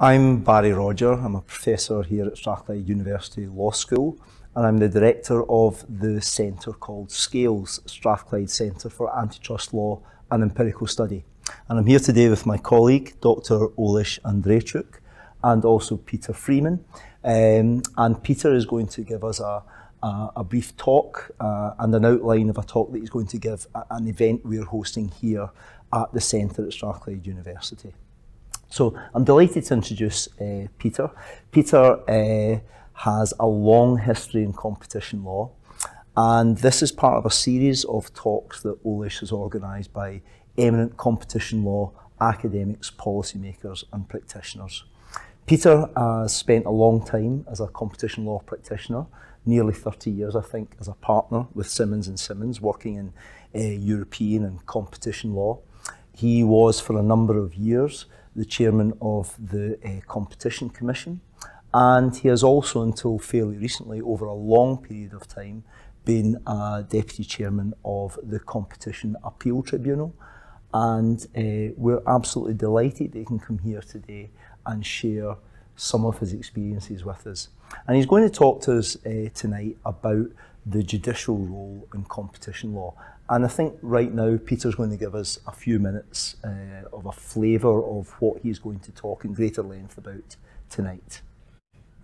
I'm Barry Rodger. I'm a professor here at Strathclyde University Law School and I'm the director of the centre called SCALES, Strathclyde Centre for Antitrust Law and Empirical Study. And I'm here today with my colleague, Dr. Oles Andriychuk, and also Peter Freeman. Um, and Peter is going to give us a, a, a brief talk uh, and an outline of a talk that he's going to give at an event we're hosting here at the centre at Strathclyde University. So I'm delighted to introduce uh, Peter. Peter uh, has a long history in competition law, and this is part of a series of talks that Oles has organised by eminent competition law academics, policymakers and practitioners. Peter has spent a long time as a competition law practitioner, nearly 30 years I think as a partner with Simmons and Simmons working in uh, European and competition law. He was for a number of years the chairman of the uh, Competition Commission and he has also until fairly recently over a long period of time been a deputy chairman of the Competition Appeal Tribunal and uh, we're absolutely delighted that he can come here today and share some of his experiences with us. And he's going to talk to us uh, tonight about the judicial role in competition law. And I think right now Peter's going to give us a few minutes uh, of a flavour of what he's going to talk in greater length about tonight.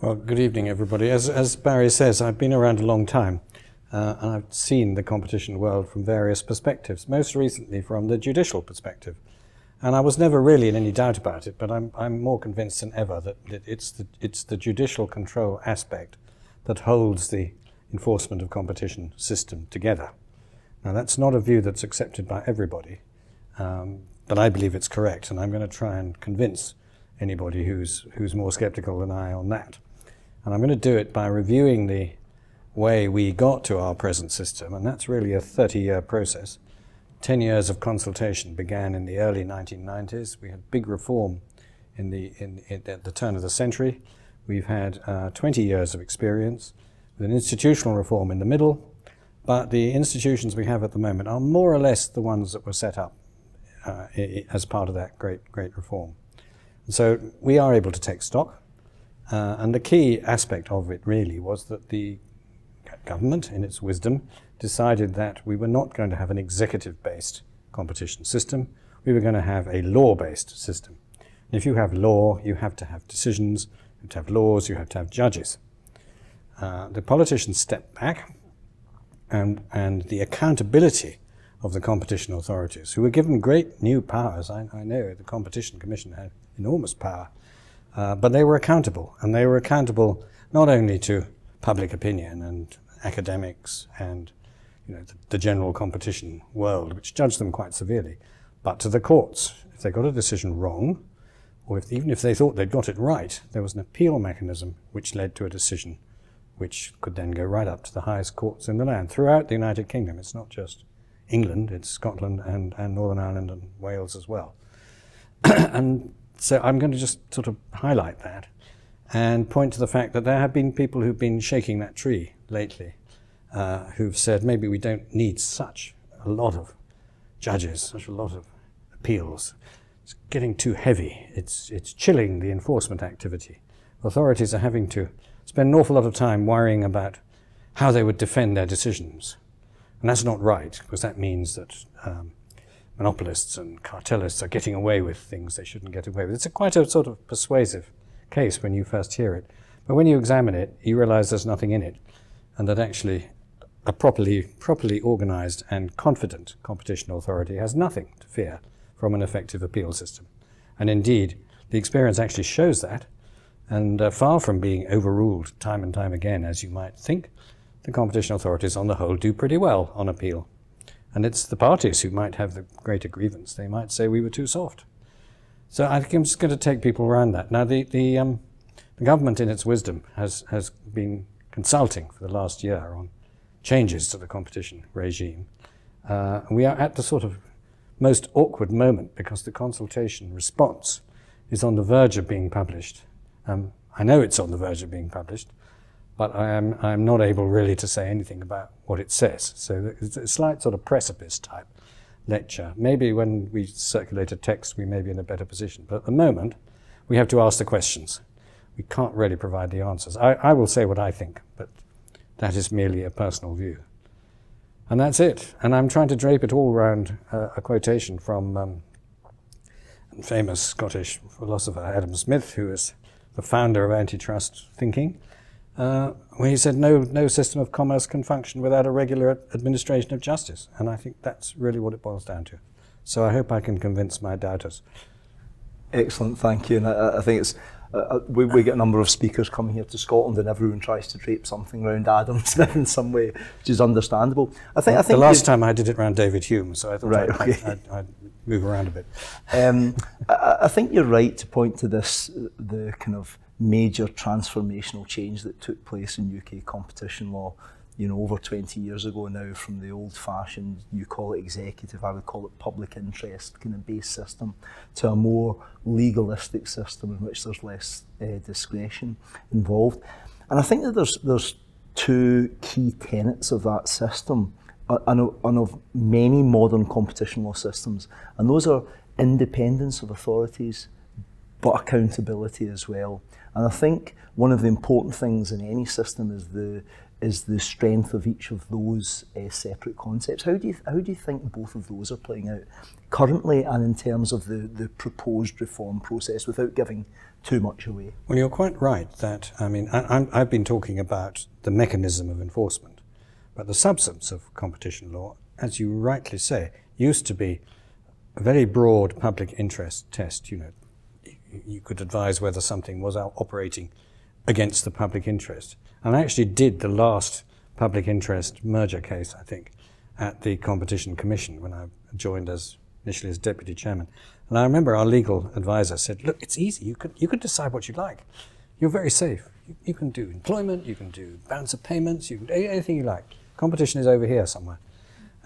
Well, good evening, everybody. As, as Barry says, I've been around a long time. Uh, and I've seen the competition world from various perspectives, most recently from the judicial perspective. And I was never really in any doubt about it, but I'm, I'm more convinced than ever that, it's, the, it's the judicial control aspect that holds the enforcement of competition system together. Now, that's not a view that's accepted by everybody, um, but I believe it's correct, and I'm going to try and convince anybody who's, who's more skeptical than I on that. And I'm going to do it by reviewing the way we got to our present system, and that's really a 30 year process. 10 years of consultation began in the early 1990s. We had big reform in the, in, in, at the turn of the century. We've had uh, 20 years of experience with an institutional reform in the middle, but the institutions we have at the moment are more or less the ones that were set up uh, as part of that great, great reform. And so we are able to take stock, uh, and the key aspect of it really was that the government, in its wisdom, decided that we were not going to have an executive-based competition system. We were going to have a law-based system. And if you have law, you have to have decisions, you have to have laws, you have to have judges. Uh, the politicians stepped back, and, and the accountability of the competition authorities, who were given great new powers. I, I know the Competition Commission had enormous power, uh, but they were accountable, and they were accountable not only to public opinion and academics and you know, the, the, general competition world, which judged them quite severely, but to the courts. If they got a decision wrong, or if, even if they thought they'd got it right, there was an appeal mechanism which led to a decision which could then go right up to the highest courts in the land throughout the United Kingdom. It's not just England, it's Scotland and, and Northern Ireland and Wales as well. and so I'm going to just sort of highlight that and point to the fact that there have been people who've been shaking that tree lately uh, who've said maybe we don't need such a lot of judges, such a lot of appeals. It's getting too heavy. It's, it's chilling the enforcement activity. Authorities are having to spend an awful lot of time worrying about how they would defend their decisions. And that's not right, because that means that um, monopolists and cartelists are getting away with things they shouldn't get away with. It's a quite a sort of persuasive case when you first hear it. But when you examine it, you realize there's nothing in it, and that actually a properly, properly organized and confident competition authority has nothing to fear from an effective appeal system. And indeed, the experience actually shows that, and uh, far from being overruled time and time again, as you might think, the competition authorities on the whole do pretty well on appeal. And it's the parties who might have the greater grievance. They might say we were too soft. So I think I'm just going to take people around that. Now, the, the, um, the government, in its wisdom, has, has been consulting for the last year on changes to the competition regime. Uh, we are at the sort of most awkward moment because the consultation response is on the verge of being published. Um, I know it's on the verge of being published, but I am I'm not able really to say anything about what it says. So it's a slight sort of precipice type lecture. Maybe when we circulate a text, we may be in a better position. But at the moment, we have to ask the questions. We can't really provide the answers. I, I will say what I think, but that is merely a personal view. And that's it. And I'm trying to drape it all around uh, a quotation from um, famous Scottish philosopher Adam Smith, who is the founder of antitrust thinking, uh, where he said no, no system of commerce can function without a regular administration of justice. And I think that's really what it boils down to. So I hope I can convince my doubters. Excellent, thank you. And I, I think it's uh, uh, we, we get a number of speakers coming here to Scotland, and everyone tries to drape something around Adams in some way, which is understandable. I think. I think the last time I did it around David Hume, so I thought right, I'd, okay. I'd, I'd, move around a bit. Um, I, I think you're right to point to this, the kind of major transformational change that took place in UK competition law you know, over 20 years ago now from the old fashioned, you call it executive, I would call it public interest kind of based system to a more legalistic system in which there's less uh, discretion involved. And I think that there's, there's two key tenets of that system and of, many modern competition law systems, and those are independence of authorities, but accountability as well. And I think one of the important things in any system is the is the strength of each of those uh, separate concepts. How do you how do you think both of those are playing out currently, and in terms of the the proposed reform process, without giving too much away? Well, you're quite right that I mean I, I've been talking about the mechanism of enforcement, but the substance of competition law, as you rightly say, used to be a very broad public interest test. You know, you could advise whether something was operating against the public interest. And I actually did the last public interest merger case, I think, at the Competition Commission when I joined as initially as deputy chairman. And I remember our legal advisor said, "Look, it's easy. You could you could decide what you like. You're very safe. You, you can do employment. You can do balance of payments. You can do anything you like. Competition is over here somewhere."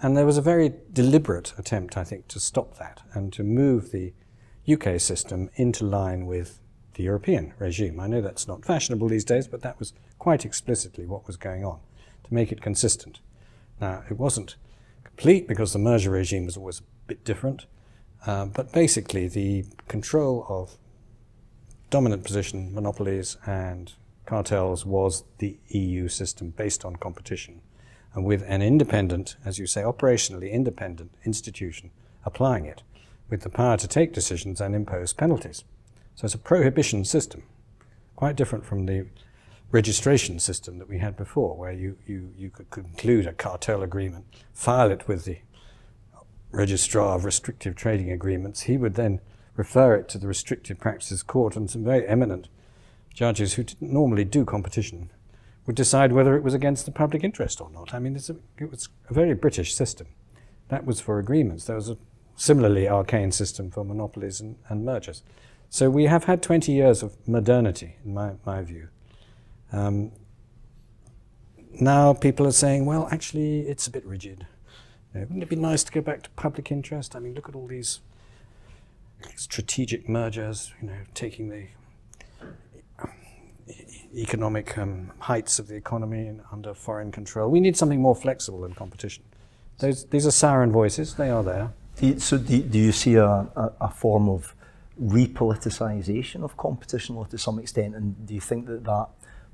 And there was a very deliberate attempt, I think, to stop that and to move the UK system into line with the European regime. I know that's not fashionable these days, but that was quite explicitly what was going on to make it consistent. Now, it wasn't complete because the merger regime was always a bit different, uh, but basically the control of dominant position monopolies and cartels was the EU system based on competition and with an independent, as you say, operationally independent institution applying it with the power to take decisions and impose penalties. So it's a prohibition system, quite different from the registration system that we had before, where you, you, you could conclude a cartel agreement, file it with the registrar of restrictive trading agreements. He would then refer it to the restrictive practices court, and some very eminent judges who didn't normally do competition would decide whether it was against the public interest or not. I mean, a, it was a very British system. That was for agreements. There was a similarly arcane system for monopolies and, and mergers. So we have had 20 years of modernity, in my, my view. Um, now people are saying, well, actually, it's a bit rigid. Wouldn't it be nice to go back to public interest? I mean, look at all these strategic mergers, you know, taking the economic um, heights of the economy under foreign control. We need something more flexible than competition. Those, these are siren voices, they are there. Do you, so do, do you see a, a, a form of repoliticisation of competition law to some extent? And do you think that that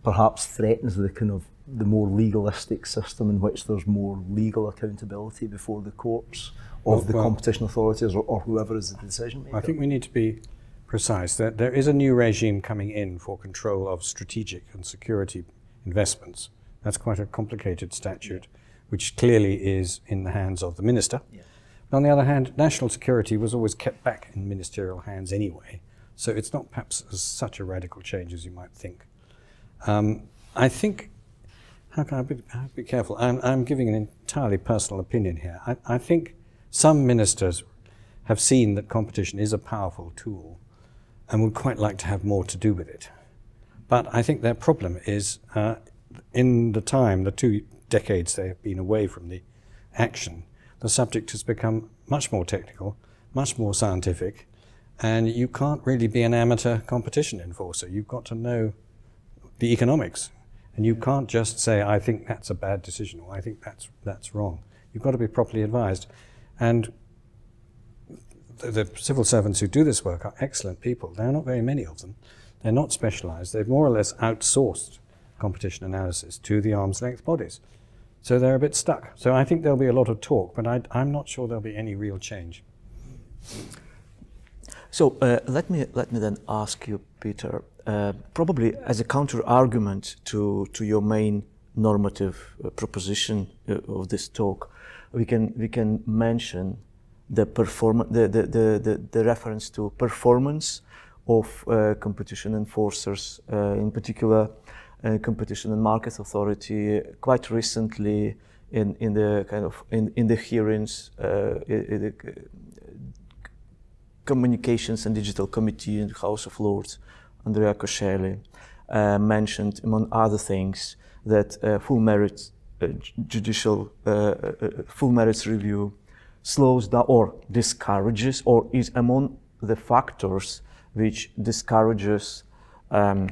perhaps threatens the kind of the more legalistic system in which there's more legal accountability before the courts of well, the well, competition authorities or, or, whoever is the decision maker? I think we need to be precise that there is a new regime coming in for control of strategic and security investments. That's quite a complicated statute, yeah. which clearly is in the hands of the minister. Yeah. On the other hand, national security was always kept back in ministerial hands anyway, so it's not perhaps such a radical change as you might think. Um, I think, how can I be, be careful? I'm, I'm, giving an entirely personal opinion here. I, I think some ministers have seen that competition is a powerful tool and would quite like to have more to do with it. But I think their problem is uh, in the time, the two decades they have been away from the action, the subject has become much more technical, much more scientific, and you can't really be an amateur competition enforcer. You've got to know the economics, and you can't just say, I think that's a bad decision, or I think that's, that's wrong. You've got to be properly advised. And the, the civil servants who do this work are excellent people. There are not very many of them. They're not specialized. They've more or less outsourced competition analysis to the arm's length bodies. So they're a bit stuck. So I think there'll be a lot of talk, but I, am not sure there'll be any real change. So uh, let me let me then ask you, Peter, uh, probably as a counter argument to to your main normative uh, proposition uh, of this talk, we can we can mention the perform the, the, the, the, reference to performance of uh, competition enforcers, uh, in particular uh, competition and market authority quite recently in, in the kind of in, in the hearings uh, in the communications and digital committee in the House of Lords Andrea Coscelli uh, mentioned among other things that uh, full merit uh, judicial uh, full merits review slows down or discourages or is among the factors which discourages um,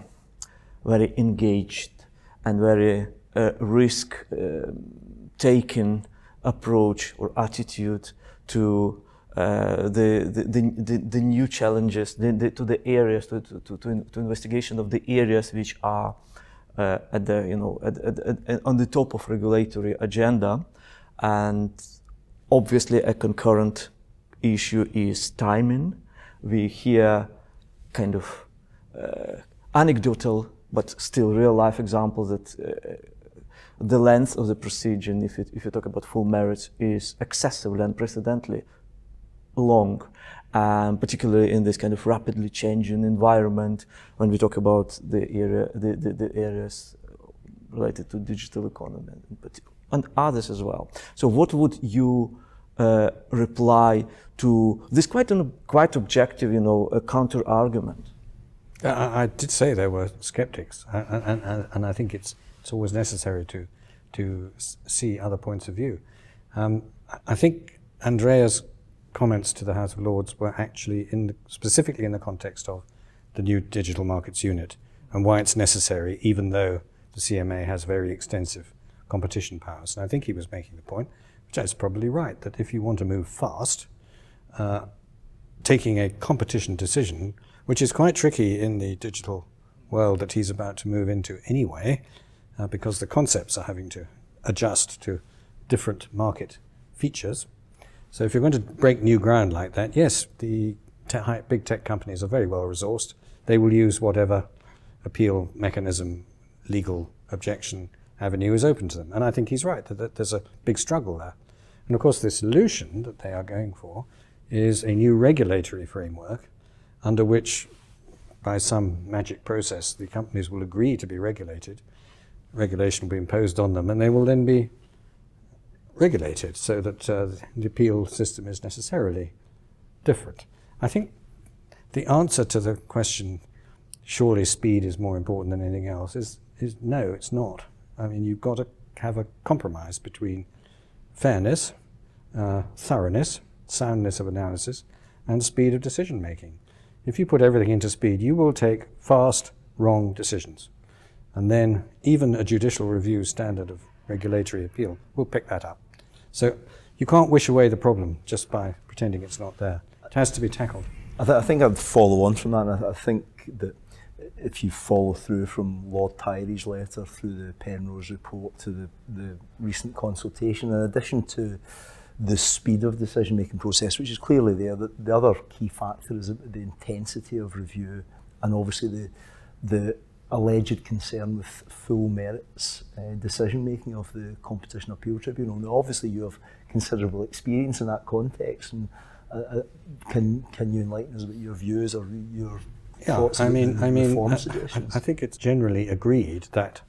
very engaged and very uh, risk uh, taking approach or attitude to uh, the, the, the, the, new challenges, the, the, to the areas, to, to, to, to, investigation of the areas which are uh, at the, you know, at, at, at, on the top of regulatory agenda. And obviously a concurrent issue is timing. We hear kind of uh, anecdotal but still real life examples that uh, the length of the procedure, if you, if you talk about full merits, is excessively and unprecedentedly long, um, particularly in this kind of rapidly changing environment when we talk about the area, the, the, the areas related to digital economy and, and others as well. So, what would you uh, reply to this quite an, quite objective, you know, counter argument? I, I, did say there were skeptics, and, and, and, I think it's, it's always necessary to, to see other points of view. Um, I think Andrea's comments to the House of Lords were actually in the, specifically in the context of the new digital markets unit and why it's necessary, even though the CMA has very extensive competition powers. And I think he was making the point, which is probably right, that if you want to move fast, uh, taking a competition decision which is quite tricky in the digital world that he's about to move into anyway, uh, because the concepts are having to adjust to different market features. So if you're going to break new ground like that, yes, the te big tech companies are very well resourced. They will use whatever appeal mechanism, legal objection avenue is open to them. And I think he's right that, there's a big struggle there. And of course, the solution that they are going for is a new regulatory framework under which, by some magic process, the companies will agree to be regulated. Regulation will be imposed on them, and they will then be regulated so that uh, the appeal system is necessarily different. I think the answer to the question, surely speed is more important than anything else, is, is no, it's not. I mean, you've got to have a compromise between fairness, uh, thoroughness, soundness of analysis, and speed of decision making. If you put everything into speed, you will take fast, wrong decisions. And then even a judicial review standard of regulatory appeal will pick that up. So you can't wish away the problem just by pretending it's not there. It has to be tackled. I, th- I think I'd follow on from that. I, I, think that if you follow through from Lord Tyrie's letter through the Penrose report to the, the recent consultation, in addition to the speed of decision making process, which is clearly there. The, the other key factor is the intensity of review and obviously the, the alleged concern with full merits uh, decision making of the Competition Appeal Tribunal. Now, obviously, you have considerable experience in that context, and uh, uh can can you enlighten us about your views or your yeah. I mean, I mean, I, I think it's generally agreed that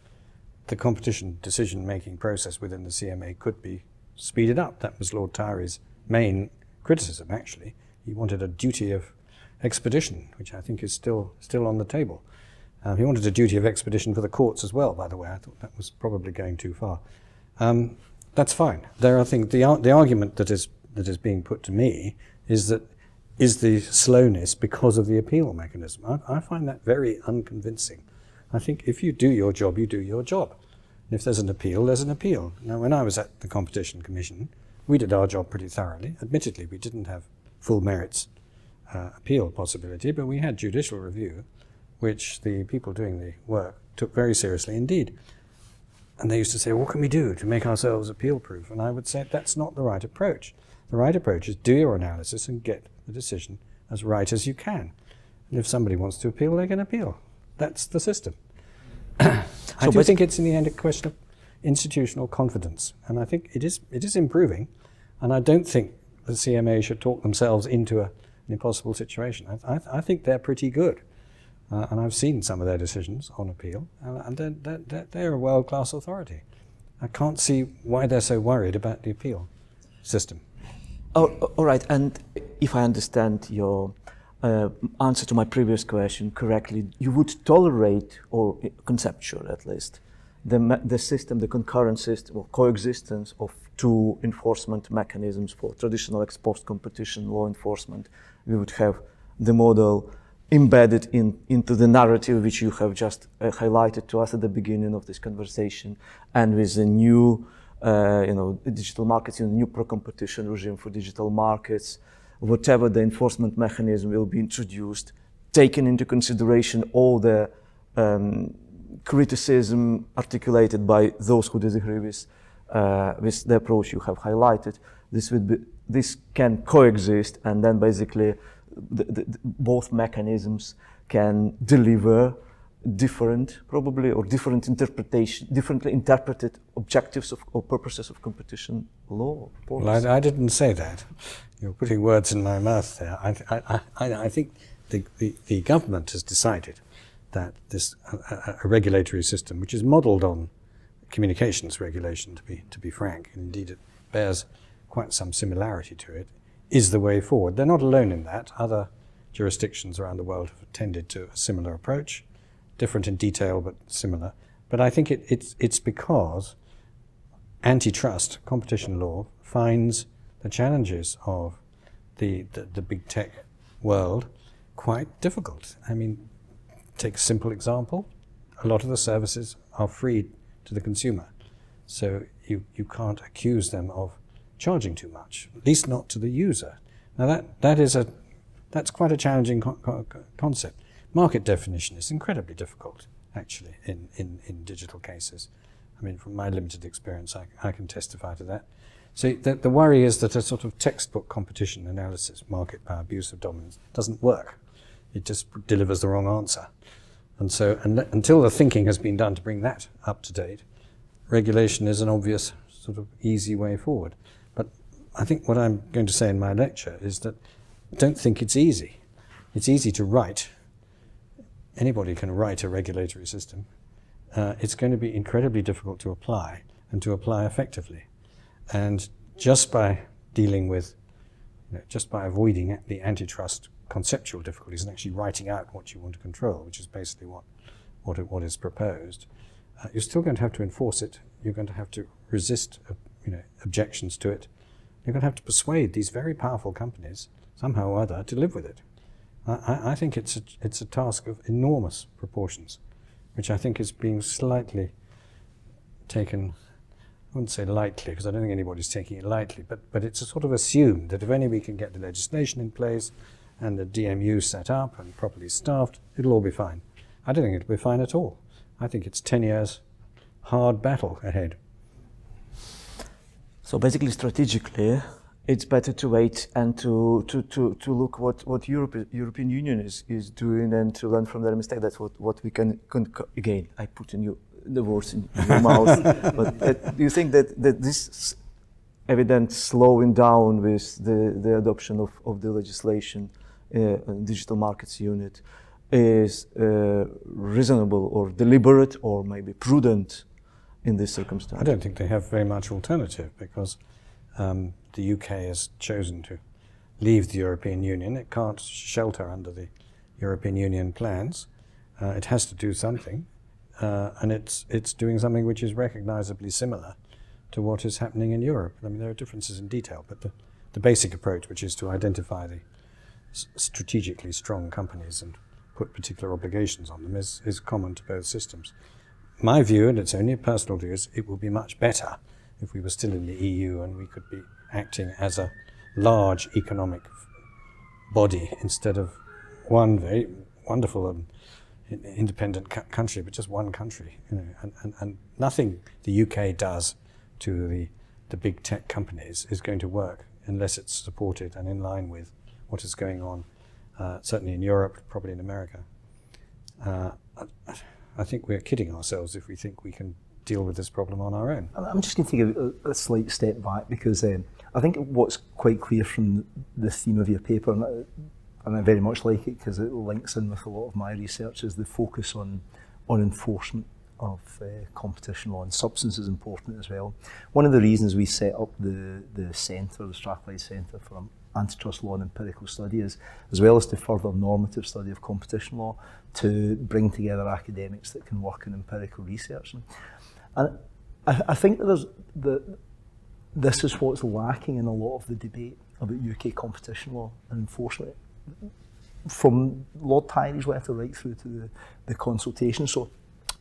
the competition decision making process within the CMA could be speeded up. That was Lord Tyrie's main criticism, actually. He wanted a duty of expedition, which I think is still, still on the table. Uh, he wanted a duty of expedition for the courts as well, by the way. I thought that was probably going too far. Um, that's fine. There are things, the, the argument that is, that is being put to me is that is the slowness because of the appeal mechanism. I, I find that very unconvincing. I think if you do your job, you do your job. And if there's an appeal, there's an appeal. Now, when I was at the Competition Commission, we did our job pretty thoroughly. Admittedly, we didn't have full merits uh, appeal possibility, but we had judicial review, which the people doing the work took very seriously indeed. And they used to say, What can we do to make ourselves appeal proof? And I would say that's not the right approach. The right approach is do your analysis and get the decision as right as you can. And if somebody wants to appeal, they can appeal. That's the system. I so do think it's in the end a question of institutional confidence, and I think it is it is improving. And I don't think the CMA should talk themselves into a, an impossible situation. I, I, I think they're pretty good. Uh, and I've seen some of their decisions on appeal, and, and they're, they're, they're, a world class authority. I can't see why they're so worried about the appeal system. Oh, all right. And if I understand your uh, answer to my previous question correctly, you would tolerate, or conceptual at least, the, the system, the concurrent system or coexistence of two enforcement mechanisms for traditional ex post competition law enforcement. We would have the model embedded in, into the narrative which you have just uh, highlighted to us at the beginning of this conversation, and with a new, uh, you know, digital markets, new pro-competition regime for digital markets, whatever the enforcement mechanism will be introduced, taking into consideration all the um, criticism articulated by those who disagree with, uh, with the approach you have highlighted. This would be, this can coexist, and then basically the, the, both mechanisms can deliver different, probably, or different interpretation, differently interpreted objectives of, or purposes of competition law. Well, I, I, didn't say that. You're putting words in my mouth there. I, I, I, I think the, the, the, government has decided that this a, a regulatory system, which is modelled on communications regulation, to be to be frank, and indeed it bears quite some similarity to it, is the way forward. They're not alone in that. Other jurisdictions around the world have tended to a similar approach, different in detail but similar. But I think it, it's, it's because antitrust, competition law, finds the challenges of the, the, the big tech world quite difficult. I mean, take a simple example. A lot of the services are free to the consumer. So you, you can't accuse them of charging too much, at least not to the user. Now that, that is a, that's quite a challenging co co concept. Market definition is incredibly difficult, actually, in, in, in digital cases. I mean, from my limited experience, I, I can testify to that. So the, the worry is that a sort of textbook competition analysis, market power, abuse of dominance, doesn't work. It just delivers the wrong answer. And so until the thinking has been done to bring that up to date, regulation is an obvious sort of easy way forward. But I think what I'm going to say in my lecture is that don't think it's easy. It's easy to write. Anybody can write a regulatory system. Uh, it's going to be incredibly difficult to apply and to apply effectively. And just by dealing with, you know, just by avoiding the antitrust conceptual difficulties and actually writing out what you want to control, which is basically what, what, it, what is proposed, uh, you're still going to have to enforce it. You're going to have to resist uh, you know, objections to it. You're going to have to persuade these very powerful companies somehow or other to live with it. I, I think it's a, it's a task of enormous proportions, which I think is being slightly taken, I wouldn't say lightly, because I don't think anybody's taking it lightly, but, but it's sort of assumed that if only we can get the legislation in place and the DMU set up and properly staffed, it'll all be fine. I don't think it'll be fine at all. I think it's 10 years hard battle ahead. So basically, strategically, it's better to wait and to, to, to, to look what, what Europe, European Union is, is doing and to learn from their mistake. That's what, what we can, can again, I put in you, the words in your mouth. But uh, do you think that, that this evident slowing down with the, the adoption of, of the legislation, uh, digital markets unit, is uh, reasonable or deliberate or maybe prudent in this circumstance? I don't think they have very much alternative because um, the UK has chosen to leave the European Union. It can't shelter under the European Union plans. Uh, it has to do something, uh, and it's it's doing something which is recognizably similar to what is happening in Europe. I mean, there are differences in detail, but the, the basic approach, which is to identify the strategically strong companies and put particular obligations on them, is, is common to both systems my view, and it's only a personal view, is it will be much better if we were still in the EU and we could be acting as a large economic body instead of one very wonderful and independent country, but just one country. You know, and, and, and nothing the UK does to the, the big tech companies is going to work unless it's supported and in line with what is going on, uh, certainly in Europe, probably in America. Uh, I, I think we're kidding ourselves if we think we can deal with this problem on our own. I'm just going to take a, a slight step back because um, I think what's quite clear from the theme of your paper, and I, and I very much like it because it links in with a lot of my research, is the focus on on enforcement of uh, competition law and substance is important as well. One of the reasons we set up the, the centre, the Strathclyde Centre for Antitrust Law and Empirical Study is, as well as to further normative study of competition law, to bring together academics that can work in empirical research. And, and I, I think that there's the, this is what's lacking in a lot of the debate about UK competition law and enforcement from Lord Tyrie's letter right through to the, the consultation. So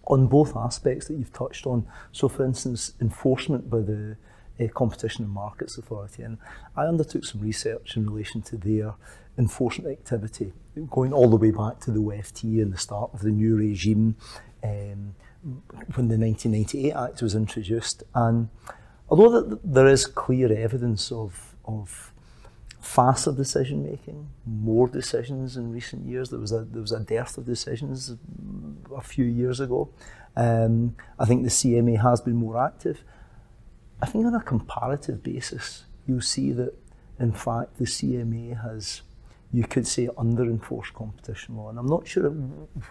on both aspects that you've touched on, so for instance, enforcement by the uh, Competition and Markets Authority, and I undertook some research in relation to their enforcement activity, going all the way back to the OFT and the start of the new regime um, when the 1998 Act was introduced. And although there is clear evidence of, of faster decision making, more decisions in recent years. There was a there was a dearth of decisions a few years ago. Um, I think the CMA has been more active. I think on a comparative basis, you'll see that in fact the CMA has, you could say, under enforced competition law. And I'm not sure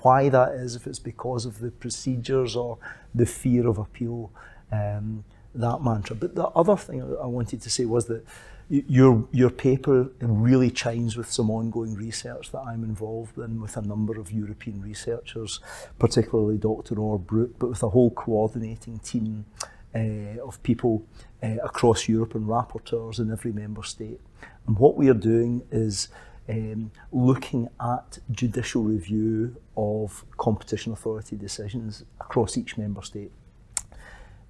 why that is, if it's because of the procedures or the fear of appeal, um, that mantra. But the other thing I wanted to say was that your your paper really chimes with some ongoing research that I'm involved in with a number of European researchers, particularly Dr. Or Brook, but with a whole coordinating team uh, of people uh, across Europe and rapporteurs in every member state. And what we are doing is um, looking at judicial review of competition authority decisions across each member state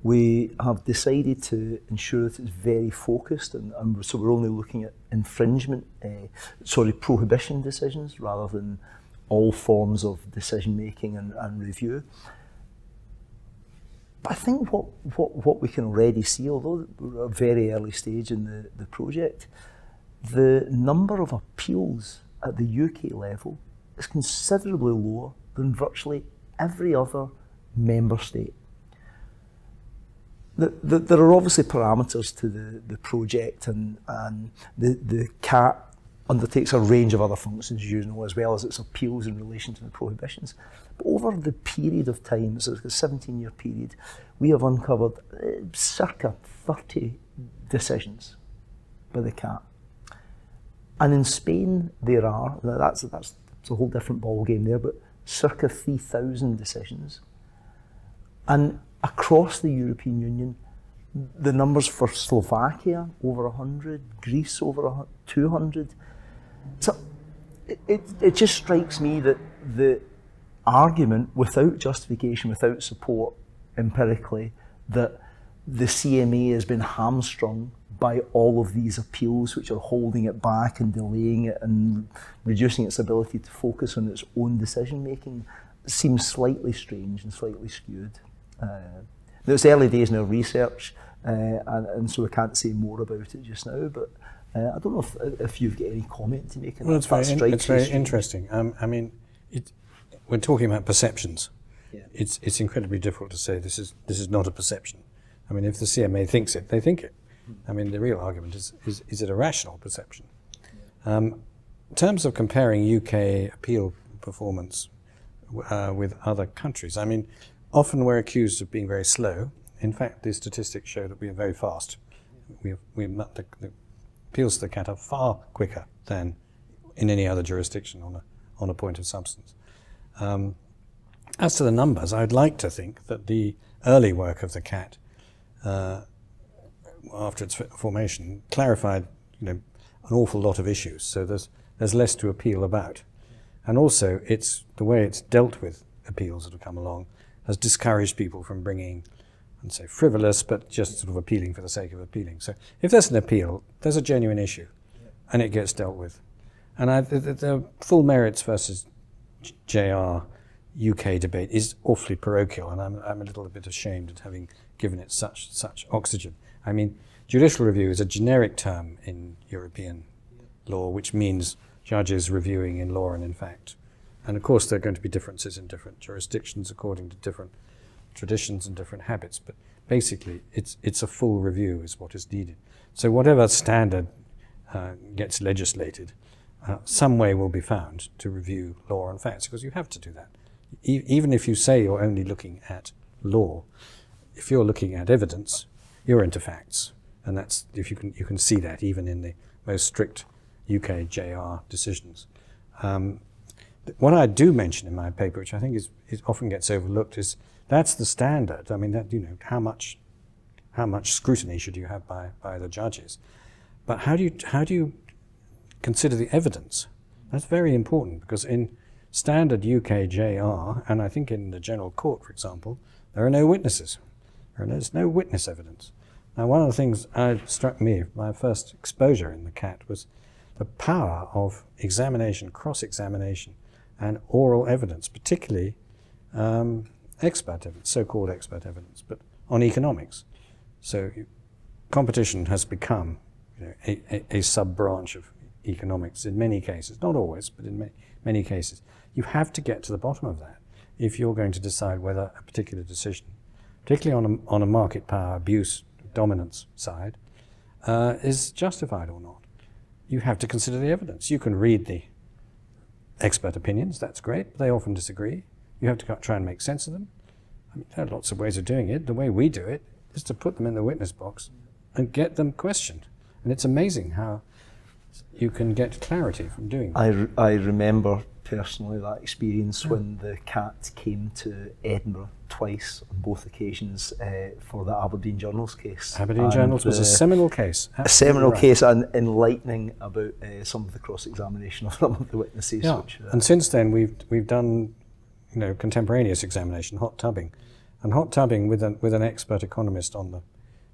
we have decided to ensure that it's very focused and, and so we're only looking at infringement, uh, sorry, prohibition decisions rather than all forms of decision making and, and review. But I think what, what, what we can already see, although we're at a very early stage in the, the project, the number of appeals at the UK level is considerably lower than virtually every other member state the, the, there are obviously parameters to the, the project and, and the, the CAT undertakes a range of other functions, you know, as well as its appeals in relation to the prohibitions. But over the period of time, so it's a 17 year period, we have uncovered uh, circa 30 decisions by the CAT. And in Spain, there are, that's, that's, a whole different ball game there, but circa 3,000 decisions. And across the European Union, the numbers for Slovakia over 100, Greece over 200. So it, it, it just strikes me that the argument without justification, without support empirically, that the CMA has been hamstrung by all of these appeals which are holding it back and delaying it and reducing its ability to focus on its own decision making seems slightly strange and slightly skewed. Uh, it's early days in our research, uh, and, and so I can't say more about it just now, but uh, I don't know if, if you've got any comment to make. on well, it's very, in, it's very interesting. Um, I mean, it, we're talking about perceptions. Yeah. It's, it's incredibly difficult to say this is, this is not a perception. I mean, if the CMA thinks it, they think it. I mean, the real argument is, is, is it a rational perception? Um, in terms of comparing UK appeal performance uh, with other countries, I mean, Often we're accused of being very slow. In fact, the statistics show that we are very fast. We we the, the appeals to the CAT are far quicker than in any other jurisdiction on a, on a point of substance. Um, as to the numbers, I'd like to think that the early work of the CAT, uh, after its formation, clarified you know, an awful lot of issues. So there's, there's less to appeal about. And also, it's the way it's dealt with appeals that have come along has discouraged people from bringing, and say frivolous, but just sort of appealing for the sake of appealing. So if there's an appeal, there's a genuine issue, and it gets dealt with. And I, the, the, full merits versus JR UK debate is awfully parochial, and I'm, I'm a little bit ashamed at having given it such such oxygen. I mean, judicial review is a generic term in European law, which means judges reviewing in law and in fact. And of course, there are going to be differences in different jurisdictions according to different traditions and different habits. But basically, it's, it's a full review is what is needed. So whatever standard uh, gets legislated, uh, some way will be found to review law and facts, because you have to do that. E even if you say you're only looking at law, if you're looking at evidence, you're into facts. And that's, if you can, you can see that even in the most strict UK JR decisions. Um, what I do mention in my paper, which I think is, is often gets overlooked, is that's the standard. I mean, that, you know, how much, how much scrutiny should you have by, by the judges? But how do you, how do you consider the evidence? That's very important because in standard UK JR, and I think in the General Court, for example, there are no witnesses. And there's no witness evidence. Now, one of the things that struck me, my first exposure in the CAT, was the power of examination, cross-examination, and oral evidence, particularly um, expert evidence, so-called expert evidence, but on economics. So competition has become you know, a, a, a sub-branch of economics in many cases, not always, but in many, many cases. You have to get to the bottom of that if you're going to decide whether a particular decision, particularly on a, on a market power abuse dominance side, uh, is justified or not. You have to consider the evidence. You can read the expert opinions, that's great, they often disagree. You have to try and make sense of them. I mean, there are lots of ways of doing it. The way we do it is to put them in the witness box and get them questioned. And it's amazing how you can get clarity from doing that. I, I remember personally that experience when the CAT came to Edinburgh twice on both occasions uh, for the Aberdeen Journals case. Aberdeen and Journals was a seminal case. A seminal right. case and enlightening about uh, some of the cross-examination of some of the witnesses. Yeah. Which, uh, and since then we've we've done you know contemporaneous examination, hot tubbing, and hot tubbing with an with an expert economist on the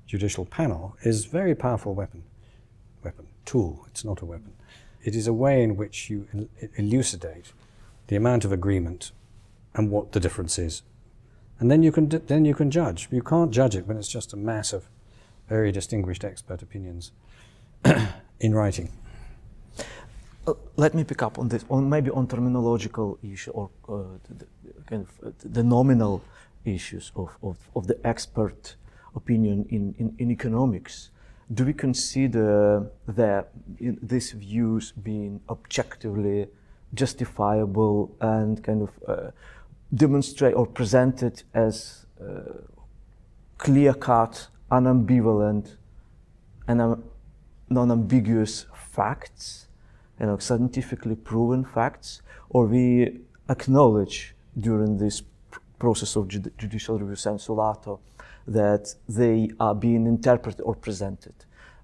judicial panel is a very powerful weapon. Weapon tool. It's not a weapon. It is a way in which you elucidate the amount of agreement and what the difference is. And then you can, then you can judge. You can't judge it when it's just a mass of very distinguished expert opinions in writing. Uh, let me pick up on this, on maybe on terminological issue or uh, the, kind of, uh, the nominal issues of, of, of the expert opinion in, in, in economics do we consider that these views being objectively justifiable and kind of uh, demonstrate or presented as uh, clear-cut, unambivalent, and um, non-ambiguous facts, you know, scientifically proven facts, or we acknowledge during this process of judicial review sensu lato that they are being interpreted or presented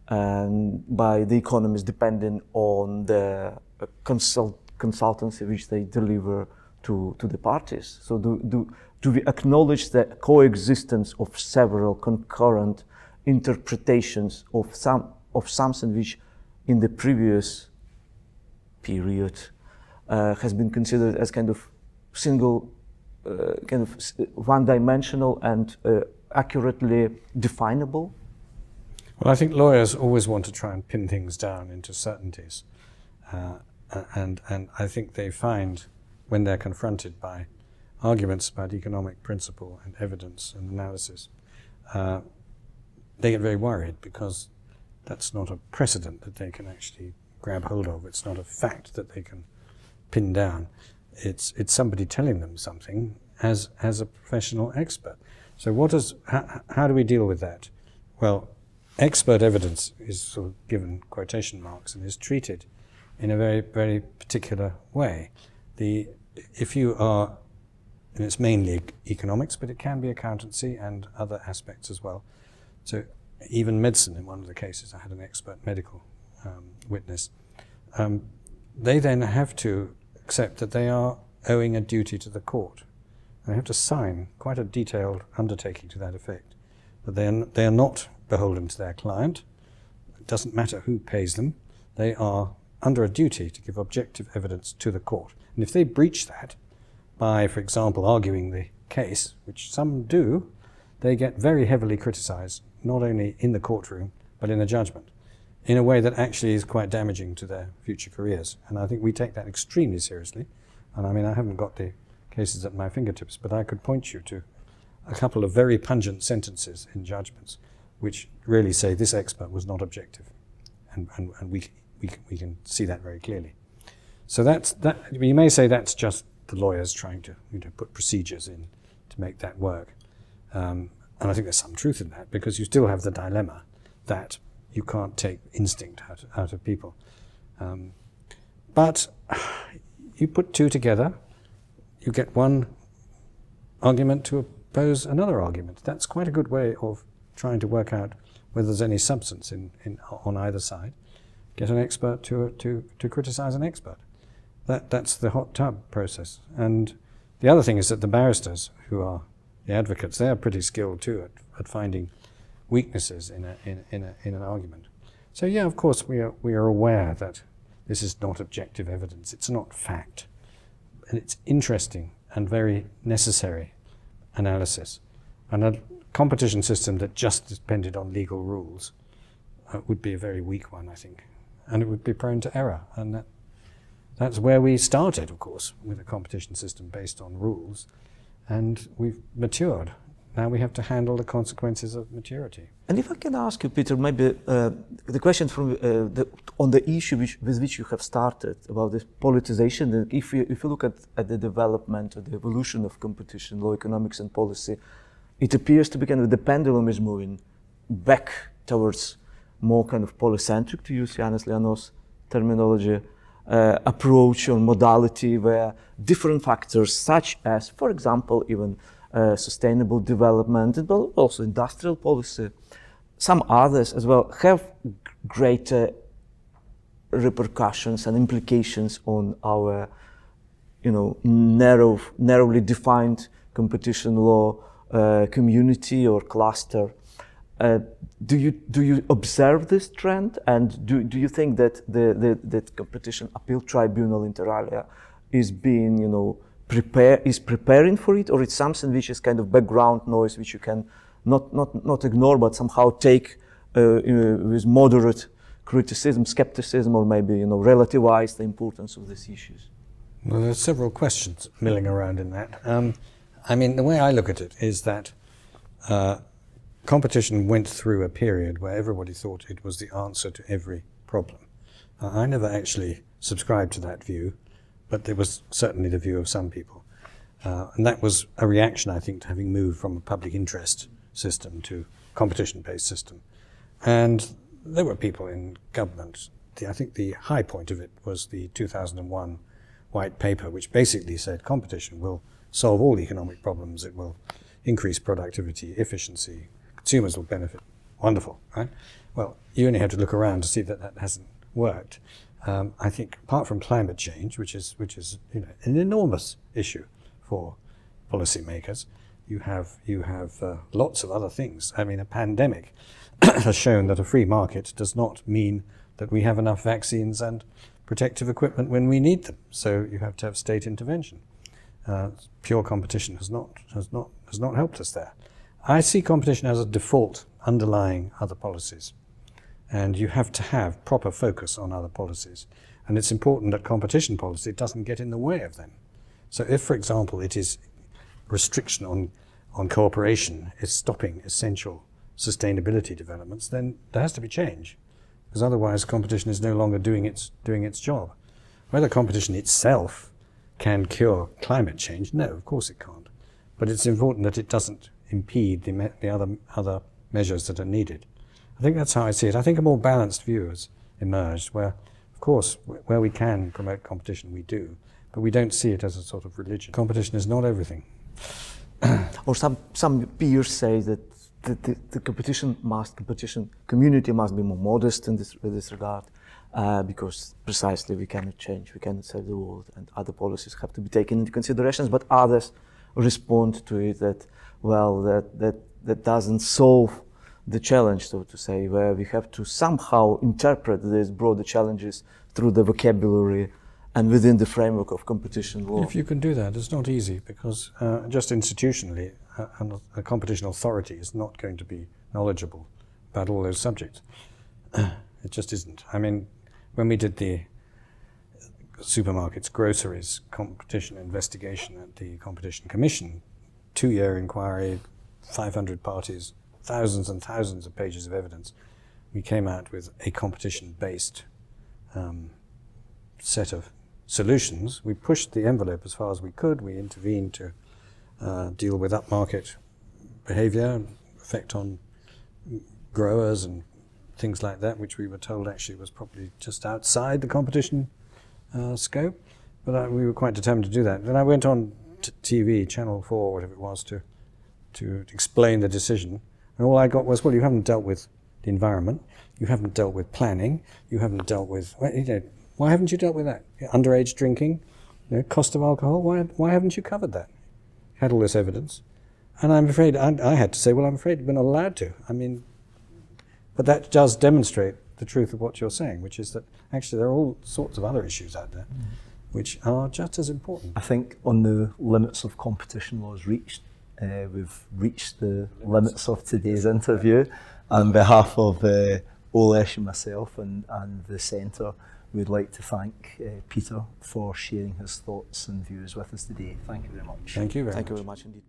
and by the economists depending on the uh, consult consultancy which they deliver to, to the parties. So do, do, do we acknowledge the coexistence of several concurrent interpretations of some of something which in the previous period uh, has been considered as kind of single, uh, kind of one-dimensional and uh, accurately definable? Well, I think lawyers always want to try and pin things down into certainties. Uh, and, and I think they find when they're confronted by arguments about economic principle and evidence and analysis, uh, they get very worried because that's not a precedent that they can actually grab hold of. It's not a fact that they can pin down. It's, it's somebody telling them something as, as a professional expert. So what does, how, how do we deal with that? Well, expert evidence is sort of given quotation marks and is treated in a very, very particular way. The, if you are, and it's mainly economics, but it can be accountancy and other aspects as well. So even medicine, in one of the cases, I had an expert medical um, witness. Um, they then have to accept that they are owing a duty to the court. They have to sign quite a detailed undertaking to that effect. But they they are not beholden to their client. It doesn't matter who pays them. They are under a duty to give objective evidence to the court. And if they breach that by, for example, arguing the case, which some do, they get very heavily criticized, not only in the courtroom, but in the judgment, in a way that actually is quite damaging to their future careers. And I think we take that extremely seriously. And I mean, I haven't got the cases at my fingertips, but I could point you to a couple of very pungent sentences in judgments which really say this expert was not objective. And, and, and we, we, we can see that very clearly. So that's, that, you may say that's just the lawyers trying to you know, put procedures in to make that work. Um, and I think there's some truth in that because you still have the dilemma that you can't take instinct out, out of people. Um, but you put two together, you get one argument to oppose another argument. That's quite a good way of trying to work out whether there's any substance in, in, on either side. Get an expert to, to, to criticize an expert. That, that's the hot tub process. And the other thing is that the barristers, who are the advocates, they're pretty skilled too at, at finding weaknesses in, a, in, in, a, in an argument. So, yeah, of course, we are, we are aware that this is not objective evidence, it's not fact. And it's interesting and very necessary analysis. And a competition system that just depended on legal rules uh, would be a very weak one, I think. And it would be prone to error. And that, that's where we started, of course, with a competition system based on rules. And we've matured. Now we have to handle the consequences of maturity. And if I can ask you, Peter, maybe uh, the question from uh, the, on the issue which, with which you have started about this politicization. If you, if you look at, at the development or the evolution of competition law, economics, and policy, it appears to be kind of the pendulum is moving back towards more kind of polycentric, to use Janis Lianos terminology, uh, approach or modality where different factors such as, for example, even uh, sustainable development, but also industrial policy, some others as well, have greater repercussions and implications on our, you know, narrow, narrowly defined competition law uh, community or cluster. Uh, do you do you observe this trend, and do, do you think that the, the competition appeal tribunal inter alia is being you know prepare is preparing for it, or it's something which is kind of background noise which you can not not not ignore, but somehow take uh, with moderate criticism, skepticism, or maybe you know relativize the importance of these issues? Well, there are several questions milling around in that. Um, I mean, the way I look at it is that uh, competition went through a period where everybody thought it was the answer to every problem. Uh, I never actually subscribed to that view, but it was certainly the view of some people. Uh, and that was a reaction, I think, to having moved from a public interest system to competition-based system. And there were people in government. The, I think the high point of it was the 2001 white paper, which basically said competition will solve all economic problems. It will increase productivity, efficiency. Consumers will benefit. Wonderful, right? Well, you only have to look around to see that that hasn't worked. Um, I think apart from climate change, which is which is you know an enormous issue for policymakers, you have you have uh, lots of other things. I mean, a pandemic has shown that a free market does not mean that we have enough vaccines and protective equipment when we need them. So you have to have state intervention uh, pure competition has not, has, not, has not helped us there. I see competition as a default underlying other policies. And you have to have proper focus on other policies. And it's important that competition policy doesn't get in the way of them. So if, for example, it is restriction on, on cooperation is stopping essential sustainability developments, then there has to be change. Because otherwise competition is no longer doing its, doing its job. Whether competition itself can cure climate change? No, of course it can't. But it's important that it doesn't impede the, the other, other measures that are needed. I think that's how I see it. I think a more balanced view has emerged where, of course, where we can promote competition, we do, but we don't see it as a sort of religion. Competition is not everything. or some, some peers say that the, the, the, competition must, competition community must be more modest in this, in this regard uh, because precisely we cannot change, we cannot save the world, and other policies have to be taken into considerations. But others respond to it that, well, that that that doesn't solve the challenge, so to say, where we have to somehow interpret these broader challenges through the vocabulary and within the framework of competition law. If you can do that, it's not easy because uh, just institutionally, a, a, competition authority is not going to be knowledgeable about all those subjects. it just isn't. I mean, when we did the supermarkets, groceries competition investigation at the Competition Commission, two year inquiry, 500 parties, thousands and thousands of pages of evidence, we came out with a competition based um, set of solutions. We pushed the envelope as far as we could. We intervened to uh, deal with upmarket behavior, effect on growers and things like that, which we were told actually was probably just outside the competition uh, scope. But uh, we were quite determined to do that. Then I went on TV, Channel 4, whatever it was, to, to explain the decision. And all I got was, well, you haven't dealt with the environment, you haven't dealt with planning, you haven't dealt with, you know, why haven't you dealt with that? Underage drinking, you know, cost of alcohol, why, why haven't you covered that? Had all this evidence. And I'm afraid, I, I had to say, well, I'm afraid we're not allowed to. I mean, but that does demonstrate the truth of what you're saying, which is that actually there are all sorts of other issues out there. Mm which are just as important. I think on the limits of competition laws reached, Uh, we've reached the limits of today's interview. On behalf of uh, Olesh and myself and, and the centre, we'd like to thank uh, Peter for sharing his thoughts and views with us today. Thank you very much. Thank you very thank much. You very much indeed.